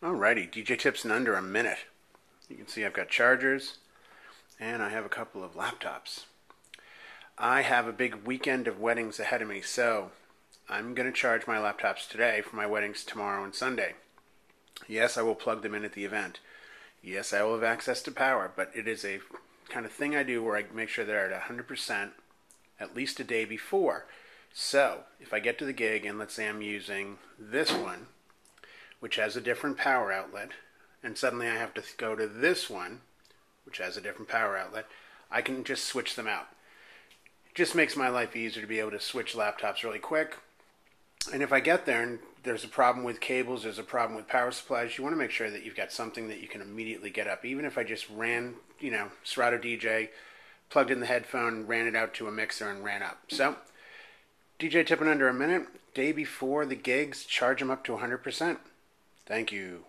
Alrighty, DJ tips in under a minute. You can see I've got chargers and I have a couple of laptops. I have a big weekend of weddings ahead of me, so I'm going to charge my laptops today for my weddings tomorrow and Sunday. Yes, I will plug them in at the event. Yes, I will have access to power, but it is a kind of thing I do where I make sure they're at 100% at least a day before. So, if I get to the gig and let's say I'm using this one, which has a different power outlet, and suddenly I have to go to this one, which has a different power outlet, I can just switch them out. It just makes my life easier to be able to switch laptops really quick. And if I get there and there's a problem with cables, there's a problem with power supplies, you want to make sure that you've got something that you can immediately get up. Even if I just ran, you know, Serato DJ, plugged in the headphone, ran it out to a mixer, and ran up. So, DJ tipping under a minute, day before the gigs, charge them up to 100%. Thank you.